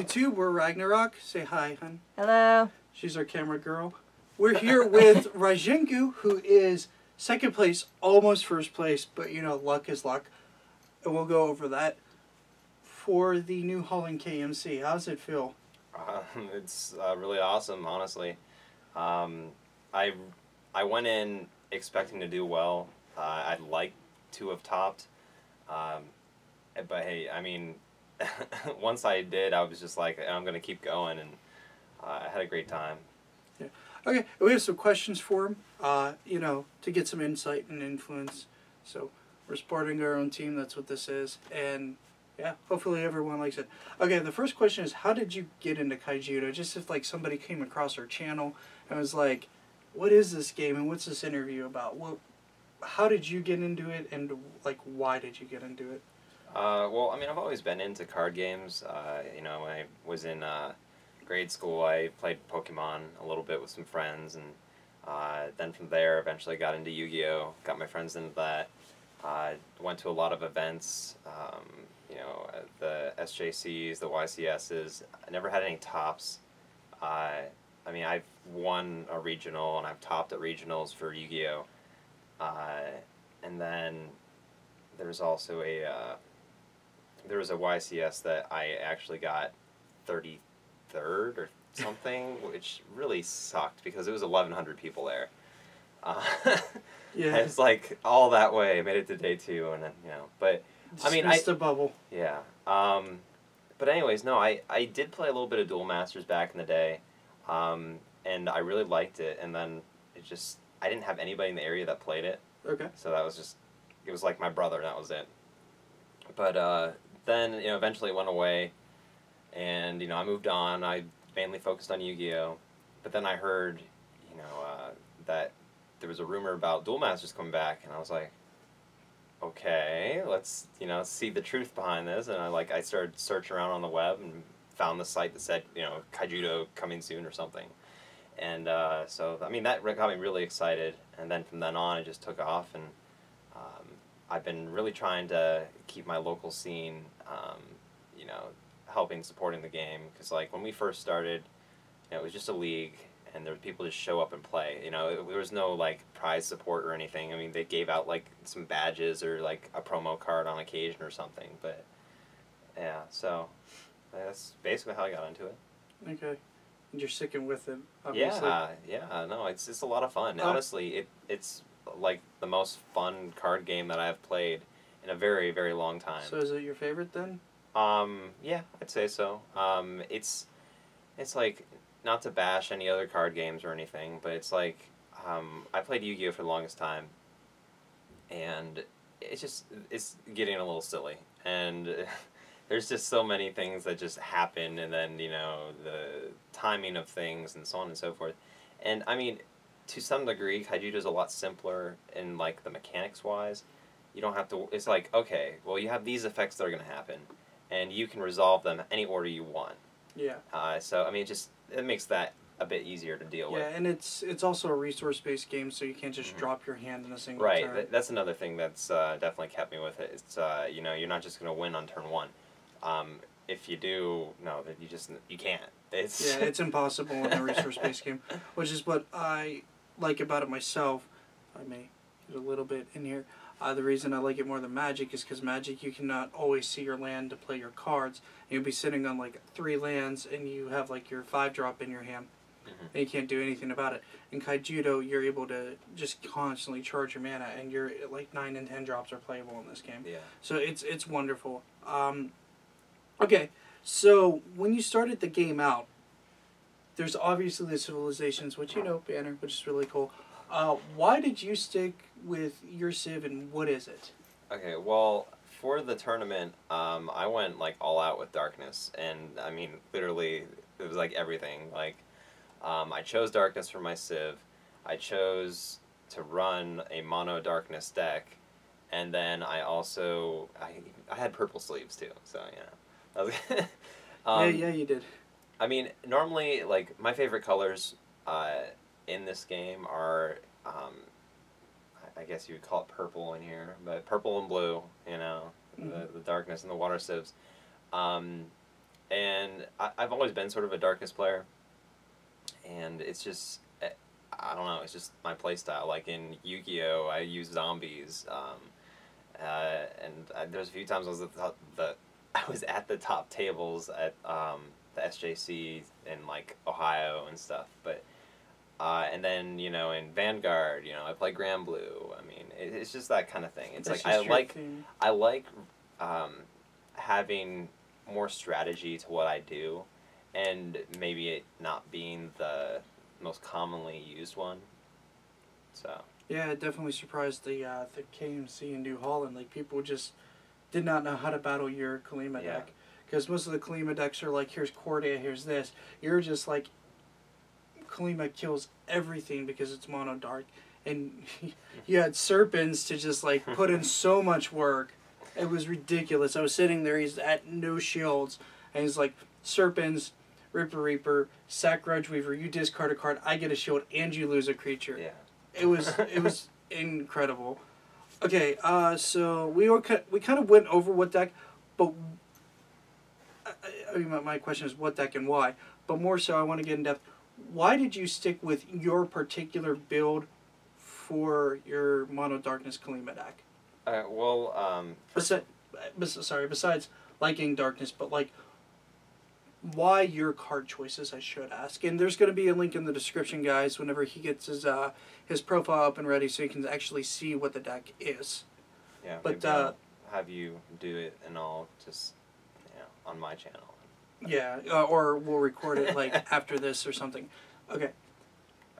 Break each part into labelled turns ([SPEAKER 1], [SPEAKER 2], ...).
[SPEAKER 1] YouTube. We're Ragnarok. Say hi, hun.
[SPEAKER 2] Hello.
[SPEAKER 1] She's our camera girl. We're here with Raijinku, who is second place, almost first place, but you know, luck is luck. And we'll go over that. For the New Holland KMC, how's it feel?
[SPEAKER 3] Uh, it's uh, really awesome, honestly. Um, I I went in expecting to do well. Uh, I'd like to have topped, um, but hey, I mean, once I did, I was just like, I'm gonna keep going, and uh, I had a great time. Yeah.
[SPEAKER 1] Okay, we have some questions for him, uh, you know, to get some insight and influence. So we're supporting our own team, that's what this is. And yeah, hopefully everyone likes it. Okay, the first question is how did you get into Kaijudo? Just if like somebody came across our channel and was like, what is this game and what's this interview about? What, how did you get into it and like why did you get into it?
[SPEAKER 3] Uh, well, I mean, I've always been into card games. Uh, you know, when I was in uh, grade school, I played Pokemon a little bit with some friends, and uh, then from there, eventually got into Yu-Gi-Oh. Got my friends into that. Uh, went to a lot of events. Um, you know, the SJCs, the YCSs. I never had any tops. Uh, I mean, I've won a regional and I've topped at regionals for Yu-Gi-Oh. Uh, and then there's also a there was a YCS that I actually got thirty third or something, which really sucked because it was eleven hundred people there. Uh,
[SPEAKER 1] Yeah.
[SPEAKER 3] it's like all that way. I Made it to day two, and then you know, but I mean, I-
[SPEAKER 1] Missed the bubble.
[SPEAKER 3] yeah. Um, but anyways, no, I, I did play a little bit of Duel Masters back in the day, um, and I really liked it. And then it just I didn't have anybody in the area that played it,
[SPEAKER 1] Okay.
[SPEAKER 3] so that was just it was like my brother. And that was it. But uh, then you know eventually it went away, and you know I moved on. I mainly focused on Yu Gi Oh, but then I heard you know uh, that there was a rumor about Duel Masters coming back, and I was like, okay, let's you know see the truth behind this. And I like I started searching around on the web and found the site that said you know Kaijudo coming soon or something. And uh, so I mean that got me really excited, and then from then on it just took off, and I've been really trying to keep my local scene, um, you know, helping supporting the game because like when we first started, you know, it was just a league, and there were people just show up and play. You know, it, there was no like prize support or anything. I mean, they gave out like some badges or like a promo card on occasion or something, but yeah. So that's basically how I got into it.
[SPEAKER 1] Okay. And you're sticking with it, obviously.
[SPEAKER 3] Yeah, yeah, no, it's it's a lot of fun.
[SPEAKER 1] Uh,
[SPEAKER 3] Honestly, it it's like the most fun card game that I've played in a very very long time.
[SPEAKER 1] So is it your favorite then?
[SPEAKER 3] Um, yeah, I'd say so. Um, it's it's like not to bash any other card games or anything, but it's like um, I played Yu Gi Oh for the longest time, and it's just it's getting a little silly, and there's just so many things that just happen, and then you know the timing of things and so on and so forth, and I mean. To some degree, Kaijudo is a lot simpler in like the mechanics wise. You don't have to. It's like okay, well you have these effects that are going to happen, and you can resolve them any order you want.
[SPEAKER 1] Yeah.
[SPEAKER 3] Uh, so I mean, it just it makes that a bit easier to deal
[SPEAKER 1] Yeah,
[SPEAKER 3] with.
[SPEAKER 1] Yeah, and it's it's also a resource based game, so you can't just
[SPEAKER 3] Mhm.
[SPEAKER 1] drop your hand in a single
[SPEAKER 3] Right.
[SPEAKER 1] turn.
[SPEAKER 3] Th- that's another thing that's uh, definitely kept me with it. It's uh, you know you're not just gonna win on turn one. Um, if you do, no, that you just you can't. It's
[SPEAKER 1] yeah, it's impossible in a resource based game, which is what I like about it myself. I may get a little bit in here. Uh, the reason I like it more than Magic is because Magic you cannot always see your land to play your cards. You'll be sitting on like three lands and you have like your five drop in your hand,
[SPEAKER 3] Mhm.
[SPEAKER 1] and you can't do anything about it. In Kaijudo, you're able to just constantly charge your mana, and your like nine and ten drops are playable in this game.
[SPEAKER 3] yeah.
[SPEAKER 1] So it's it's wonderful. Um, okay, so when you started the game out, there's obviously the civilizations, which you know, banner, which is really cool. Uh, why did you stick with your civ, and what is it?
[SPEAKER 3] Okay, well, for the tournament, um, I went like all out with darkness, and I mean, literally, it was like everything. Like, um, I chose darkness for my civ. I chose to run a mono darkness deck, and then I also I I had purple sleeves too. So yeah, um,
[SPEAKER 1] yeah, yeah, you did.
[SPEAKER 3] I mean, normally, like my favorite colors uh, in this game are, um, I- guess you would call it purple in here, but purple and blue. You know,
[SPEAKER 1] Mhm.
[SPEAKER 3] the, the darkness and the water civs. Um, and I, I've always been sort of a darkness player, and it's just eh, I don't know, it's just my play style. Like in Yu Gi Oh, I use zombies, um, uh, and I, there's a few times I was at the, the I was at the top tables at um, the SJC in like Ohio and stuff, but. Uh, and then you know in Vanguard, you know I play Granblue. I mean, it, it's just that kind of thing. It's
[SPEAKER 1] That's
[SPEAKER 3] like I like
[SPEAKER 1] thing.
[SPEAKER 3] I like um, having more strategy to what I do, and maybe it not being the most commonly used one. So
[SPEAKER 1] Yeah, it definitely surprised the uh, the KMC in New Holland. Like people just did not know how to battle your Kalima
[SPEAKER 3] Yeah.
[SPEAKER 1] deck because most of the Kalima decks are like, here's Cordia, here's this. You're just like, Kalima kills everything because it's mono dark, and you had Serpents to just like put in so much work. It was ridiculous. I was sitting there. He's at no shields, and he's like Serpents. Ripper Reaper, sack Grudge Weaver, you discard a card, I get a shield, and you lose a creature.
[SPEAKER 3] yeah,
[SPEAKER 1] It was it was incredible. Okay, uh, so we were we kind of went over what deck, but I, I mean my, my question is what deck and why. But more so, I want to get in depth. Why did you stick with your particular build for your Mono Darkness Kalima deck?
[SPEAKER 3] uh, well, um,
[SPEAKER 1] Besi- bes- sorry, besides liking darkness, but like why your card choices, I should ask. And there's going to be a link in the description, guys, whenever he gets his uh, his profile up and ready, so you can actually see what the deck is.
[SPEAKER 3] yeah,
[SPEAKER 1] But, uh,
[SPEAKER 3] have you do it, and I'll just on my channel.
[SPEAKER 1] Yeah, uh, or we'll record it like after this or something. Okay,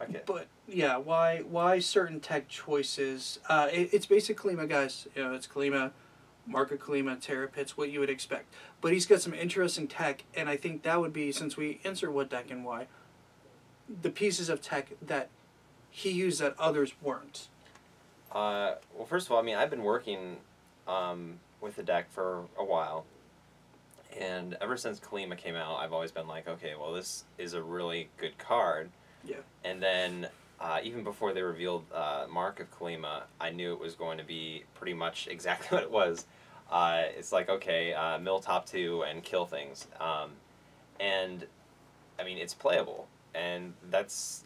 [SPEAKER 3] Okay.
[SPEAKER 1] but yeah, why why certain tech choices? Uh, it, it's basically my guys. You know, it's Kalima, Marco Kalima, Terror Pits, what you would expect. But he's got some interesting tech, and I think that would be since we answer what deck and why. The pieces of tech that he used that others weren't.
[SPEAKER 3] Uh, well, first of all, I mean, I've been working um, with the deck for a while, and ever since Kalima came out, I've always been like, okay, well, this is a really good card.
[SPEAKER 1] Yeah.
[SPEAKER 3] And then, uh, even before they revealed uh, Mark of Kalima, I knew it was going to be pretty much exactly what it was. Uh, it's like, okay, uh, mill top two and kill things. Um, and, I mean, it's playable. And that's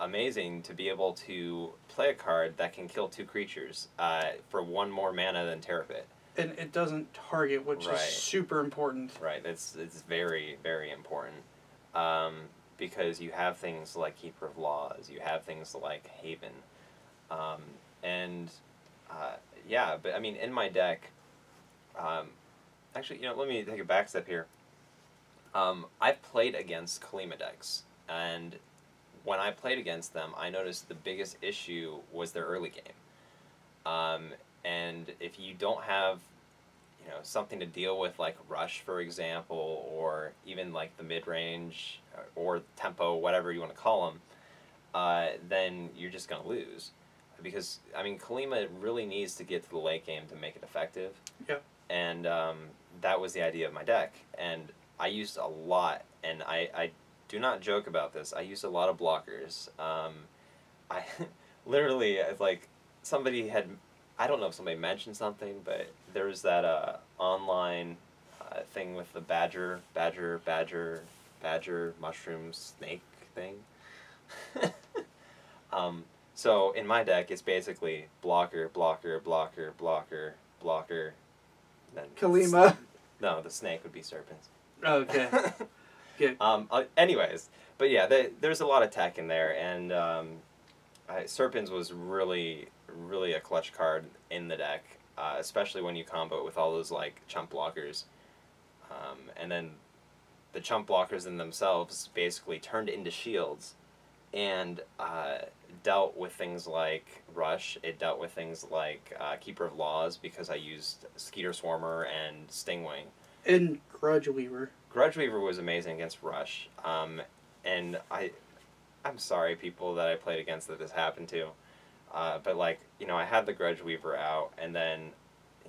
[SPEAKER 3] amazing to be able to play a card that can kill two creatures uh, for one more mana than Terror Pit.
[SPEAKER 1] And it doesn't target, which
[SPEAKER 3] Right.
[SPEAKER 1] is super important.
[SPEAKER 3] Right. It's it's very very important um, because you have things like Keeper of Laws, you have things like Haven, um, and uh, yeah. But I mean, in my deck, um, actually, you know, let me take a back step here. Um, I've played against Kalima decks, and when I played against them, I noticed the biggest issue was their early game. Um, and if you don't have you know something to deal with like rush for example or even like the mid-range uh, or tempo whatever you want to call them uh, then you're just going to lose. Because i mean kalima really needs to get to the late game to make it effective.
[SPEAKER 1] Yeah.
[SPEAKER 3] and um, that was the idea of my deck. And i used a lot and i, I do not joke about this. I used a lot of blockers. Um, i literally it's like somebody had I don't know if somebody mentioned something, but there was that uh, online uh, thing with the badger, badger, badger, badger, mushroom, snake thing. um, so in my deck, it's basically blocker, blocker, blocker, blocker, blocker. Then
[SPEAKER 1] Kalima.
[SPEAKER 3] No, the snake would be serpents.
[SPEAKER 1] Okay. Okay.
[SPEAKER 3] Um, uh, anyways, but yeah, they, there's a lot of tech in there, and um, I, Serpents was really, really a clutch card in the deck, uh, especially when you combo it with all those like chump blockers, um, and then the chump blockers in themselves basically turned into shields, and uh, dealt with things like rush. It dealt with things like uh, Keeper of Laws because I used Skeeter Swarmer and Stingwing.
[SPEAKER 1] And Grudge Weaver.
[SPEAKER 3] Grudge Weaver was amazing against Rush, um, and I, I'm sorry people that I played against that this happened to, uh, but like you know I had the Grudge Weaver out, and then,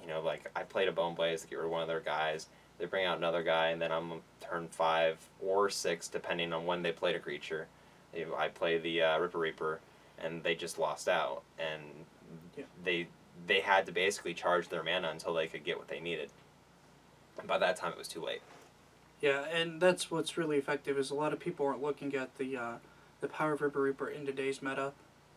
[SPEAKER 3] you know like I played a Bone Blades to get rid of one of their guys. They bring out another guy, and then I'm turn five or six depending on when they played a creature. I play the uh, Ripper Reaper, and they just lost out, and
[SPEAKER 1] Yeah.
[SPEAKER 3] they they had to basically charge their mana until they could get what they needed. And by that time, it was too late.
[SPEAKER 1] Yeah, and that's what's really effective is a lot of people aren't looking at the uh, the power of Ripper Reaper in today's meta.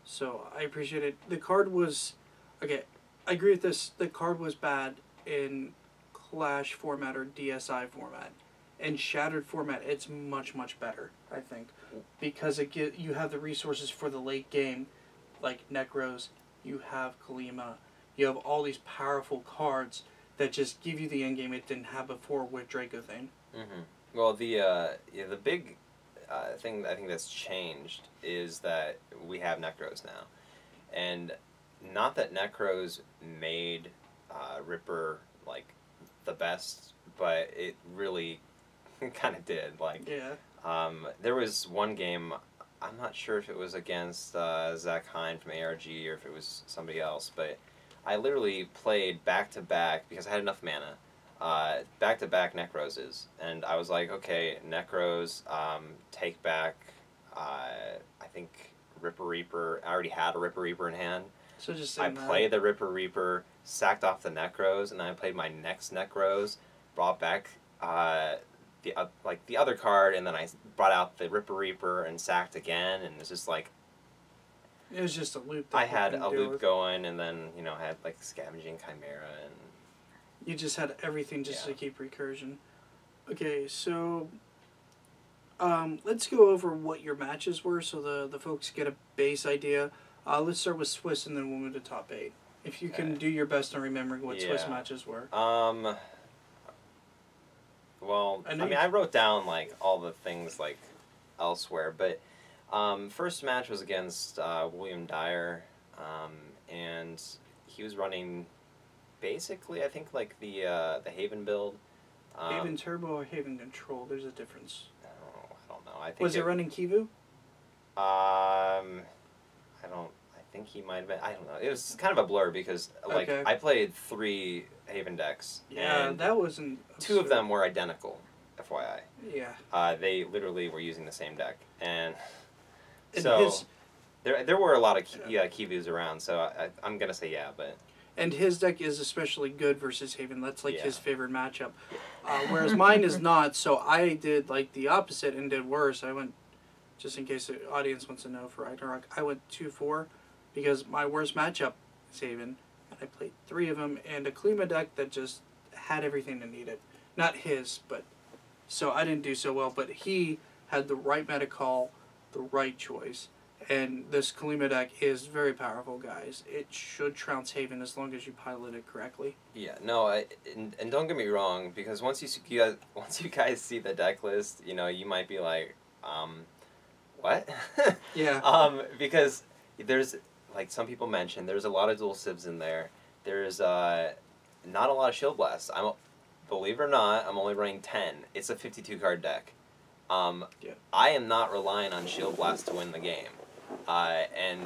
[SPEAKER 1] So I appreciate it. The card was okay. I agree with this. The card was bad in Clash format or DSI format. In Shattered format, it's much much better. I think because it get you have the resources for the late game, like Necros. You have Kalima. You have all these powerful cards that just give you the end game it didn't have before with Dracothane.
[SPEAKER 3] Mm-hmm. Well, the uh, yeah, the big uh, thing I think that's changed is that we have Necros now, and not that Necros made uh, Ripper like the best, but it really kind of did. Like,
[SPEAKER 1] Yeah.
[SPEAKER 3] um, there was one game. I'm not sure if it was against uh, Zach Hine from ARG or if it was somebody else, but I literally played back to back because I had enough mana. Uh, back to back Necroses, and I was like, okay, Necros, um, take back. Uh, I think Ripper Reaper. I already had a Ripper Reaper in hand.
[SPEAKER 1] So just
[SPEAKER 3] I
[SPEAKER 1] that.
[SPEAKER 3] played the Ripper Reaper, sacked off the Necros, and then I played my next Necros, brought back uh, the uh, like the other card, and then I brought out the Ripper Reaper and sacked again, and it's just like
[SPEAKER 1] It was just a loop. That
[SPEAKER 3] I had a loop
[SPEAKER 1] with.
[SPEAKER 3] going, and then you know I had like scavenging chimera, and
[SPEAKER 1] You just had everything just
[SPEAKER 3] Yeah.
[SPEAKER 1] to keep recursion. Okay, so um, let's go over what your matches were so the, the folks get a base idea. Uh, let's start with Swiss and then we'll move to top eight. If you can do your best on remembering what Swiss matches were.
[SPEAKER 3] um. Well,
[SPEAKER 1] I
[SPEAKER 3] I, mean, I wrote down like all the things like elsewhere, but um, first match was against uh, William Dyer, um, and he was running basically, I think, like the uh, the Haven build. Um,
[SPEAKER 1] Haven Turbo or Haven Control, there's a difference.
[SPEAKER 3] oh, I don't know. I think
[SPEAKER 1] Was it, running Kivu?
[SPEAKER 3] Um, I don't. I think he might have been. I don't know. It was kind of a blur because like
[SPEAKER 1] Okay.
[SPEAKER 3] I played three Haven decks,
[SPEAKER 1] Yeah, that wasn't.
[SPEAKER 3] two of them were identical. FYI,
[SPEAKER 1] Yeah.
[SPEAKER 3] uh, they literally were using the same deck, and
[SPEAKER 1] And
[SPEAKER 3] so
[SPEAKER 1] his
[SPEAKER 3] there there were a lot of ki- yeah Kivus around. So I, I, I'm gonna say yeah, but
[SPEAKER 1] And his deck is especially good versus Haven. That's like
[SPEAKER 3] Yeah.
[SPEAKER 1] his favorite matchup. Uh, whereas mine is not. So I did like the opposite and did worse. I went, just in case the audience wants to know for Ragnarok, I went 2 4 because my worst matchup is Haven. And I played three of them and a Kalima deck that just had everything it needed. Not his, but. So I didn't do so well, but he had the right meta call, the right choice. And this Kalima deck is very powerful, guys. It should trounce Haven as long as you pilot it correctly.
[SPEAKER 3] yeah, no. I, and, and don't get me wrong, because once you, see- you guys, once you guys see the deck list, you know you might be like, um, what?
[SPEAKER 1] Yeah.
[SPEAKER 3] um, because there's like some people mentioned, there's a lot of dual civs in there. There's uh, not a lot of shield blasts. I'm, believe it or not, I'm only running ten. It's a 52 card deck. Um,
[SPEAKER 1] Yeah.
[SPEAKER 3] I am not relying on shield blast to win the game, uh, and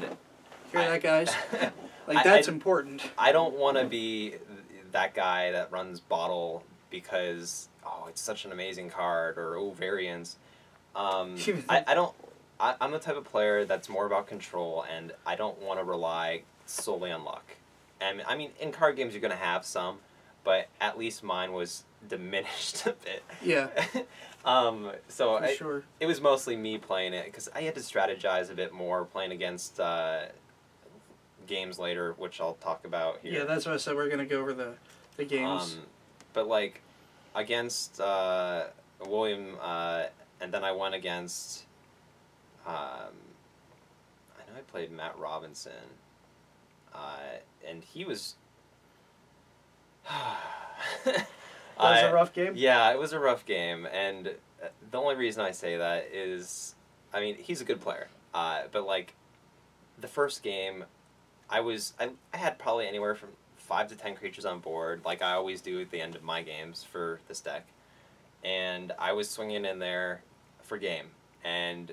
[SPEAKER 1] Hear
[SPEAKER 3] I-
[SPEAKER 1] that, guys? Like, that's
[SPEAKER 3] I-
[SPEAKER 1] important.
[SPEAKER 3] I don't want to be that guy that runs bottle because oh it's such an amazing card or oh variants. Um, I, I don't. I, I'm the type of player that's more about control and I don't want to rely solely on luck. And I mean in card games you're gonna have some, but at least mine was diminished a bit.
[SPEAKER 1] Yeah,
[SPEAKER 3] um, so I,
[SPEAKER 1] sure.
[SPEAKER 3] it was mostly me playing it because I had to strategize a bit more playing against uh, games later, which I'll talk about here.
[SPEAKER 1] Yeah, that's what I said. We're going to go over the, the games.
[SPEAKER 3] Um, but like against uh, William, uh, and then I went against. Um, I know I played Matt Robinson, uh, and he was.
[SPEAKER 1] that was a rough game?
[SPEAKER 3] Yeah, it was a rough game, and uh, the only reason I say that is, I mean, he's a good player, uh, but like, the first game, I was I, I had probably anywhere from five to ten creatures on board, like I always do at the end of my games for this deck, and I was swinging in there for game, and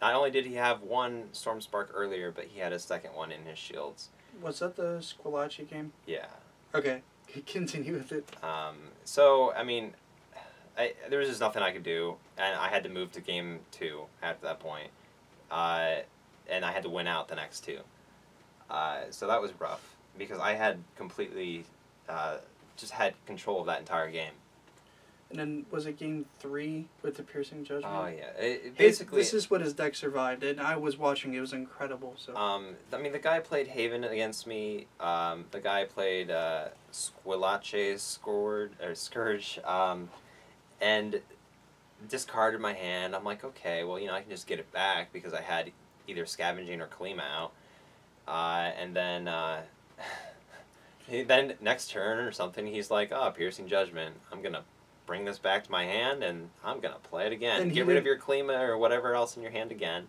[SPEAKER 3] not only did he have one Storm Spark earlier, but he had a second one in his shields.
[SPEAKER 1] Was that the Squillace game?
[SPEAKER 3] Yeah.
[SPEAKER 1] Okay, continue with it.
[SPEAKER 3] Um, so I mean, I, there was just nothing I could do, and I had to move to game two at that point, uh, and I had to win out the next two. Uh, so that was rough because I had completely uh, just had control of that entire game.
[SPEAKER 1] And then was it game three with the piercing judgment?
[SPEAKER 3] Oh yeah, it, it basically.
[SPEAKER 1] this is what his deck survived, and I was watching. It was incredible. So
[SPEAKER 3] Um, I mean, the guy played Haven against me. Um, the guy played uh, Squillace Scourge or Scourge, um, and discarded my hand. I'm like, okay, well, you know, I can just get it back because I had either scavenging or Kalima out. Uh, and then, uh, then next turn or something, he's like, oh, piercing judgment. I'm gonna bring this back to my hand and I'm gonna play it again.
[SPEAKER 1] And
[SPEAKER 3] Get rid of your Kalima or whatever else in your hand again.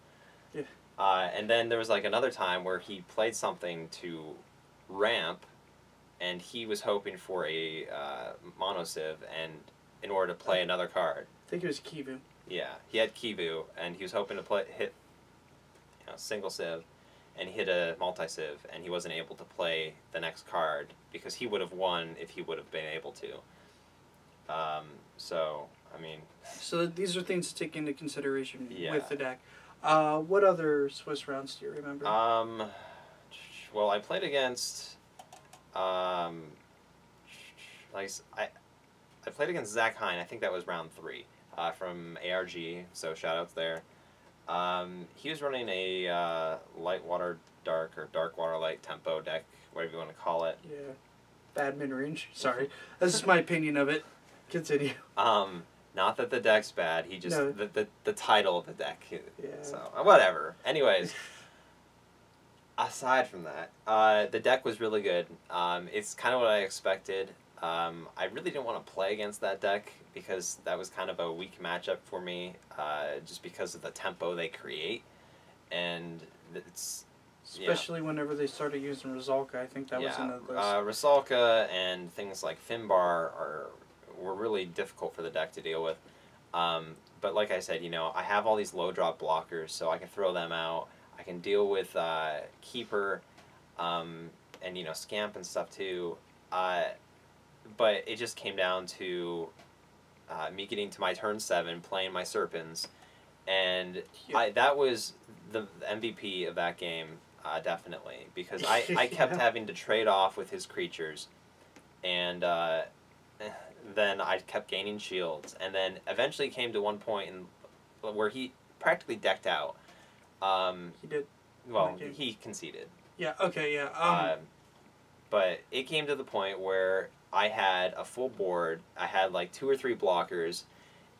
[SPEAKER 1] Yeah.
[SPEAKER 3] Uh, and then there was like another time where he played something to ramp, and he was hoping for a uh, mono civ, and in order to play another card,
[SPEAKER 1] I think it was Kivu.
[SPEAKER 3] yeah, he had Kivu, and he was hoping to play hit, you know, single civ, and he hit a multi civ, and he wasn't able to play the next card because he would have won if he would have been able to. Um, so I mean,
[SPEAKER 1] So these are things to take into consideration
[SPEAKER 3] Yeah.
[SPEAKER 1] with the deck. Uh, what other Swiss rounds do you remember?
[SPEAKER 3] Um, well, I played against, um, like I, I played against Zach Hine. I think that was round three, uh, from ARG. So shout outs there. Um, he was running a uh, light water dark or dark water light tempo deck, whatever you want to call it.
[SPEAKER 1] yeah, bad mid range. Sorry, that's just my opinion of it. Continue.
[SPEAKER 3] Um, not that the deck's bad. He just
[SPEAKER 1] No.
[SPEAKER 3] the, the the title of the deck.
[SPEAKER 1] Yeah.
[SPEAKER 3] So uh, whatever. Anyways, aside from that, uh, the deck was really good. Um, it's kind of what I expected. Um, I really didn't want to play against that deck because that was kind of a weak matchup for me, uh, just because of the tempo they create, and it's Yeah.
[SPEAKER 1] Especially whenever they started using Rusalka, I think that was
[SPEAKER 3] yeah.
[SPEAKER 1] another. those.
[SPEAKER 3] Uh, Rusalka and things like Finbar are were really difficult for the deck to deal with. Um, but like I said, you know, I have all these low drop blockers, so I can throw them out. I can deal with uh, Keeper, um, and you know, Scamp and stuff too. Uh, but it just came down to uh, me getting to my turn seven, playing my Serpents, and I that was the MVP of that game, uh, definitely, because I, I kept
[SPEAKER 1] Yeah.
[SPEAKER 3] having to trade off with his creatures, and uh, then I kept gaining shields, and then eventually came to one point in where he practically decked out. Um,
[SPEAKER 1] he did.
[SPEAKER 3] well, he conceded.
[SPEAKER 1] Yeah. Okay. Yeah. Um,
[SPEAKER 3] Um, but it came to the point where I had a full board. I had like two or three blockers,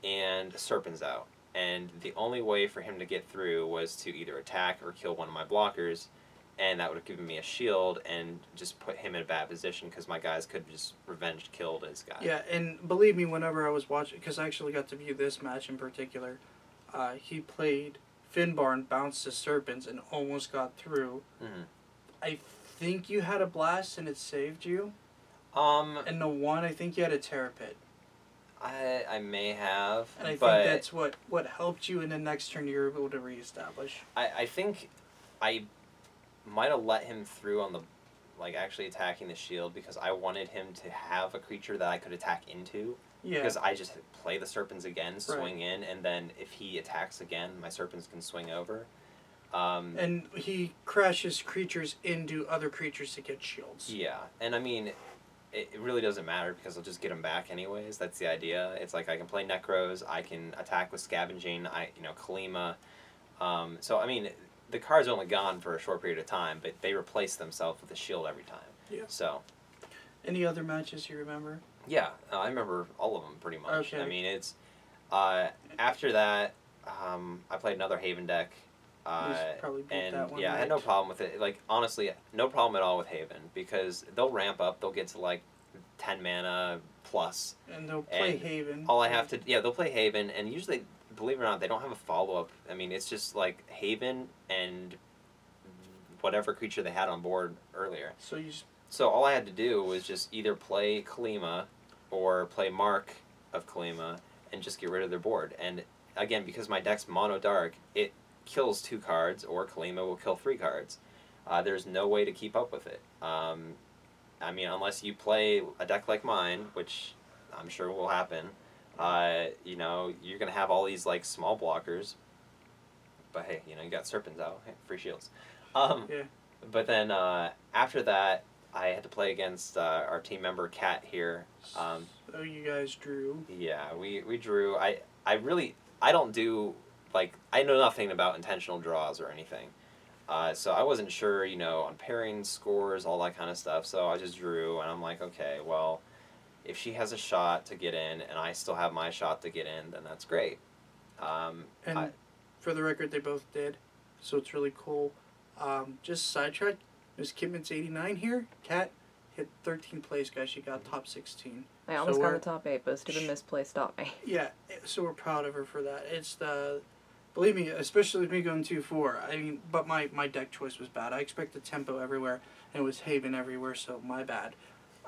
[SPEAKER 3] and serpents out. And the only way for him to get through was to either attack or kill one of my blockers, and that would have given me a shield and just put him in a bad position because my guys could have just revenge killed his guy.
[SPEAKER 1] Yeah, and believe me, whenever I was watching, because I actually got to view this match in particular, uh, he played Finbar and bounced his Serpents and almost got through.
[SPEAKER 3] Mhm.
[SPEAKER 1] I think you had a blast and it saved you.
[SPEAKER 3] Um,
[SPEAKER 1] And the one, I think you had a terror pit.
[SPEAKER 3] I I may have,
[SPEAKER 1] And I
[SPEAKER 3] but
[SPEAKER 1] think that's what, what helped you in the next turn you were able to reestablish.
[SPEAKER 3] I, I think I might have let him through on the like actually attacking the shield because I wanted him to have a creature that I could attack into
[SPEAKER 1] Yeah.
[SPEAKER 3] because I just play the serpents again,
[SPEAKER 1] Right.
[SPEAKER 3] swing in, and then if he attacks again, my serpents can swing over. Um,
[SPEAKER 1] And he crashes creatures into other creatures to get shields.
[SPEAKER 3] yeah, and I mean, it, it really doesn't matter because I'll just get them back anyways. That's the idea. It's like I can play Necros, I can attack with Scavenging, I you know Kalima. Um, so I mean, the card's only gone for a short period of time, but they replace themselves with a shield every time.
[SPEAKER 1] Yeah.
[SPEAKER 3] So
[SPEAKER 1] Any other matches you remember?
[SPEAKER 3] yeah, uh, I remember all of them pretty much.
[SPEAKER 1] Okay.
[SPEAKER 3] I mean, it's uh, after that, um, I played another Haven deck. Uh,
[SPEAKER 1] probably beat
[SPEAKER 3] and
[SPEAKER 1] that one,
[SPEAKER 3] yeah, I had no problem with it. Like honestly, no problem at all with Haven because they'll ramp up. They'll get to like ten mana plus.
[SPEAKER 1] And they'll play
[SPEAKER 3] And
[SPEAKER 1] Haven.
[SPEAKER 3] All I have to yeah, they'll play Haven, and usually, believe it or not, they don't have a follow up. I mean, it's just like Haven and whatever creature they had on board earlier.
[SPEAKER 1] So you just
[SPEAKER 3] So all I had to do was just either play Kalima or play Mark of Kalima and just get rid of their board. And again, because my deck's mono dark, it kills two cards, or Kalima will kill three cards. Uh, there's no way to keep up with it. Um, I mean, unless you play a deck like mine, which I'm sure will happen. Uh, you know, you're gonna have all these like small blockers. But hey, you know, you got serpents out, hey, free shields. Um,
[SPEAKER 1] Yeah.
[SPEAKER 3] But then uh, after that, I had to play against uh, our team member Cat here. Um,
[SPEAKER 1] so you guys drew.
[SPEAKER 3] yeah, we, we drew. I I really I don't do like I know nothing about intentional draws or anything. Uh, so I wasn't sure, you know, on pairing scores, all that kind of stuff. So I just drew, and I'm like, okay, well, if she has a shot to get in, and I still have my shot to get in, then that's great. Um,
[SPEAKER 1] And
[SPEAKER 3] I-
[SPEAKER 1] for the record, they both did, so it's really cool. Um, just sidetrack, Miss Kitmitz 89 here. Kat hit 13 place, guys. She got top 16.
[SPEAKER 2] I almost
[SPEAKER 1] So
[SPEAKER 2] got the top eight, but a stupid
[SPEAKER 1] Shh.
[SPEAKER 2] misplay stopped me.
[SPEAKER 1] Yeah, so we're proud of her for that. It's the, believe me, especially with me going two four. I mean, but my my deck choice was bad. I expected tempo everywhere, and it was Haven everywhere. So my bad.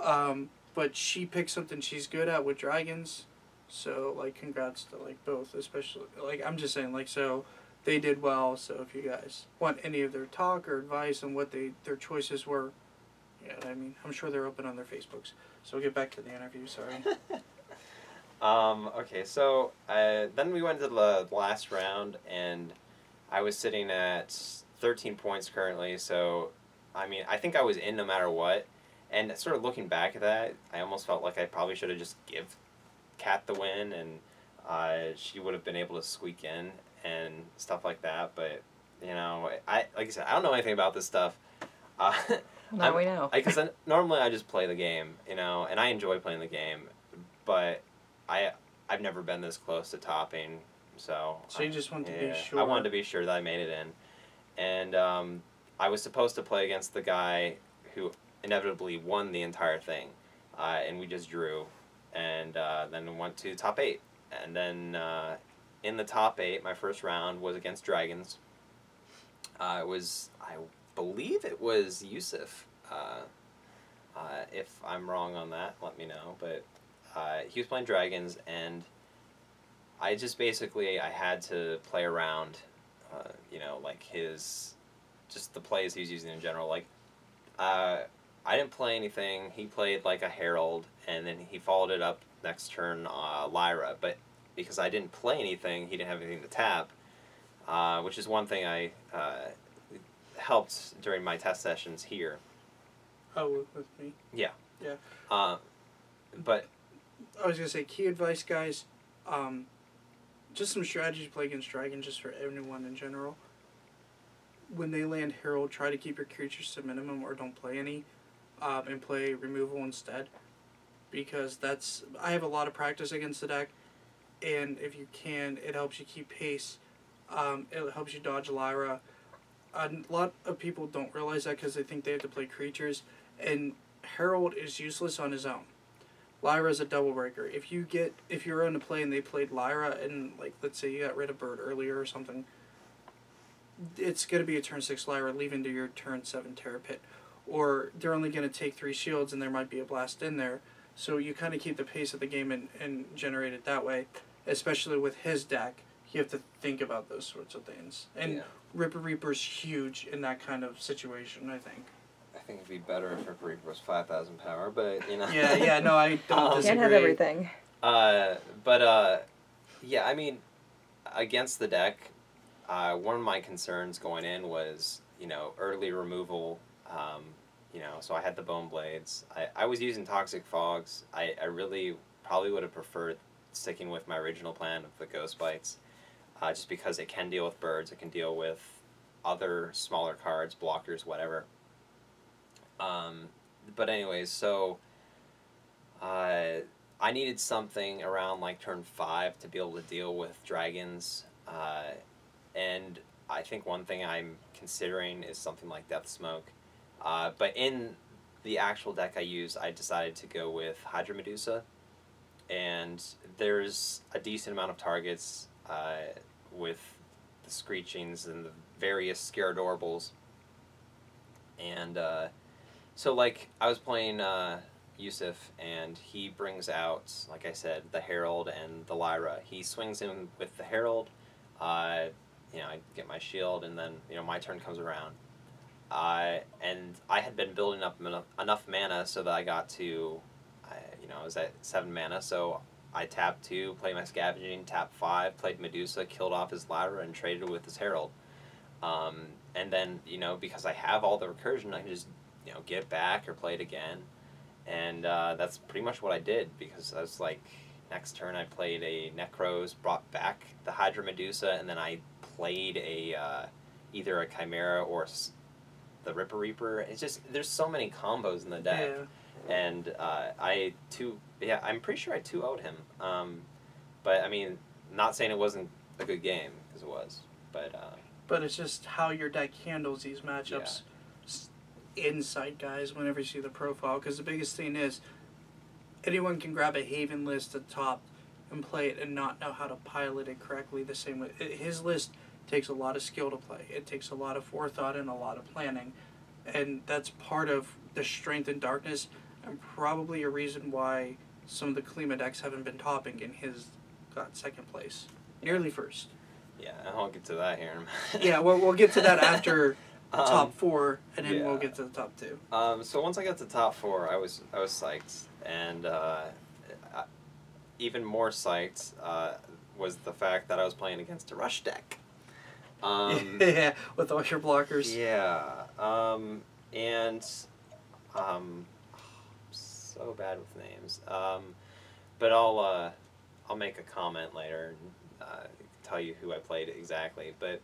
[SPEAKER 1] Um, but she picked something she's good at with dragons, so like congrats to like both, especially like I'm just saying like so. They did well, so if you guys want any of their talk or advice on what they their choices were, yeah, I mean I'm sure they're open on their Facebooks. So we'll get back to the interview. Sorry.
[SPEAKER 3] Um, okay, so uh, then we went to the last round, and I was sitting at 13 points currently. So, I mean, I think I was in no matter what. And sort of looking back at that, I almost felt like I probably should have just give Kat the win, and uh, she would have been able to squeak in and stuff like that. But you know, I like I said, I don't know anything about this stuff. Uh,
[SPEAKER 2] Now
[SPEAKER 3] I'm-
[SPEAKER 2] we know.
[SPEAKER 3] because normally I just play the game, you know, and I enjoy playing the game, but I I've never been this close to topping, so
[SPEAKER 1] So you
[SPEAKER 3] I-
[SPEAKER 1] just want to
[SPEAKER 3] yeah,
[SPEAKER 1] be sure.
[SPEAKER 3] I wanted to be sure that I made it in, and um, I was supposed to play against the guy who inevitably won the entire thing, uh, and we just drew, and uh, then went to top eight, and then uh, in the top eight, my first round was against dragons. Uh, it was I believe it was Yusuf. Uh, uh, if I'm wrong on that, let me know. But he was playing dragons, and I just basically I had to play around, you know, like his, just the plays he was using in general. Like, I didn't play anything. He played like a herald, and then he followed it up next turn, uh, Lyra. But because I didn't play anything, he didn't have anything to tap, uh, which is one thing I uh, helped during my test sessions here.
[SPEAKER 1] Oh, with- me. Yeah. Yeah.
[SPEAKER 3] Uh, but
[SPEAKER 1] I was gonna say key advice, guys. Um, just some strategy to play against dragon, just for everyone in general. When they land herald, try to keep your creatures to minimum or don't play any, um, and play removal instead, because that's I have a lot of practice against the deck, and if you can, it helps you keep pace. Um, it helps you dodge Lyra. A lot of people don't realize that because they think they have to play creatures, and Herald is useless on his own. Lyra is a double breaker. If you get if you're on a play and they played Lyra and like let's say you got rid of Bird earlier or something, it's gonna be a turn six Lyra leaving to your turn seven Terror Pit, or they're only gonna take three shields and there might be a blast in there. So you kind of keep the pace of the game and, and generate it that way. Especially with his deck, you have to think about those sorts of things. And
[SPEAKER 3] yeah,
[SPEAKER 1] Ripper Reaper's huge in that kind of situation. I think.
[SPEAKER 3] I think it'd be better if Ripper Reaper was five thousand power, but you know.
[SPEAKER 1] Yeah, yeah. No, I don't
[SPEAKER 3] Um,
[SPEAKER 1] disagree.
[SPEAKER 2] Can't have everything.
[SPEAKER 3] Uh, but uh, yeah, I mean, against the deck, uh, one of my concerns going in was you know early removal. Um, you know, so I had the bone blades. I, I was using toxic fogs. I, I really probably would have preferred sticking with my original plan of the ghost bites, uh, just because it can deal with birds. It can deal with other smaller cards, blockers, whatever. Um, but anyways, so uh, I needed something around like turn five to be able to deal with dragons, uh, and I think one thing I'm considering is something like Death Smoke. Uh, but in the actual deck I use, I decided to go with Hydra Medusa, and there's a decent amount of targets uh, with the Screechings and the various Scaradorables. And uh, so, like, I was playing uh, Yusuf, and he brings out, like I said, the Herald and the Lyra. He swings in with the Herald. Uh, you know, I get my shield, and then you know my turn comes around. Uh, and I had been building up enough, enough mana so that I got to, I, you know, I was at seven mana. So I tapped two, played my scavenging, tapped five, played Medusa, killed off his Lyra, and traded with his Herald. Um, and then you know because I have all the recursion, I can just you know get back or play it again, and uh, that's pretty much what I did because I was like next turn I played a Necros, brought back the Hydra Medusa, and then I played a uh, either a Chimera or the Ripper Reaper. It's just there's so many combos in the deck
[SPEAKER 1] Yeah.
[SPEAKER 3] and uh, I two yeah I'm pretty sure I two owed him. Um, but I mean, not saying it wasn't a good game because it was, but uh,
[SPEAKER 1] But it's just how your deck handles these matchups. S- Insight, guys, whenever you see the profile. Because the biggest thing is anyone can grab a Haven list at the top and play it and not know how to pilot it correctly the same way. His list takes a lot of skill to play, it takes a lot of forethought and a lot of planning. And that's part of the strength in darkness and probably a reason why some of the Kalima decks haven't been topping and his got second place. Nearly first.
[SPEAKER 3] yeah, I'll get to that here. in a minute.
[SPEAKER 1] Yeah, well, we'll get to that after
[SPEAKER 3] Um,
[SPEAKER 1] top four, and then we'll get to the top two.
[SPEAKER 3] Um, so once I got to top four, I was I was psyched, and uh, I, even more psyched uh, was the fact that I was playing against a rush deck. Um,
[SPEAKER 1] yeah, with all your blockers.
[SPEAKER 3] Yeah, um, and um, so bad with names. Um, but I'll uh, I'll make a comment later and uh, tell you who I played exactly. But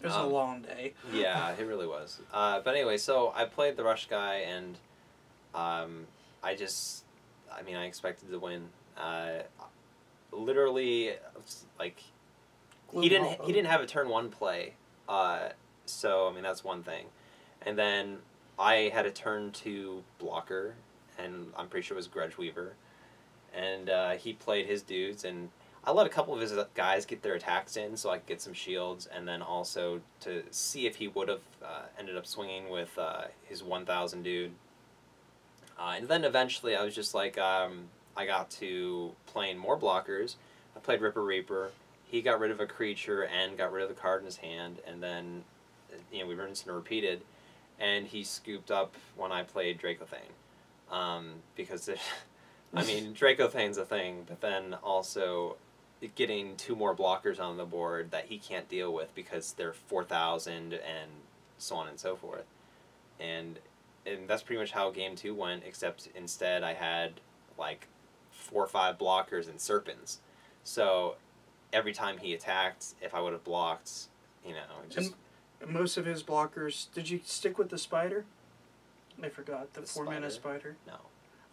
[SPEAKER 1] It was a
[SPEAKER 3] Um,
[SPEAKER 1] long day.
[SPEAKER 3] yeah, it really was. Uh, but anyway, so I played the rush guy, and um, I just, I mean, I expected to win. Uh, literally, like he didn't he didn't have a turn one play, uh, so I mean that's one thing, and then I had a turn two blocker, and I'm pretty sure it was Grudge Weaver, and uh, he played his dudes, and I let a couple of his guys get their attacks in so I could get some shields, and then also to see if he would have uh, ended up swinging with uh, his 1,000 dude. Uh, and then eventually I was just like, um, I got to playing more blockers. I played Ripper Reaper. He got rid of a creature and got rid of the card in his hand, and then, you know, we rinsed and repeated, and he scooped up when I played Dracothane. Um, because, I mean, Dracothane's a thing, but then also getting two more blockers on the board that he can't deal with because they're 4,000 and so on and so forth. And and that's pretty much how game two went, except instead I had like four or five blockers and serpents. So every time he attacked, if I would have blocked, you know, just
[SPEAKER 1] And most of his blockers. Did you stick with the spider? I forgot the,
[SPEAKER 3] The
[SPEAKER 1] four mana spider.
[SPEAKER 3] no.